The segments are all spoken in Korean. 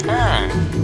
Uh-huh.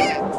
Yeah.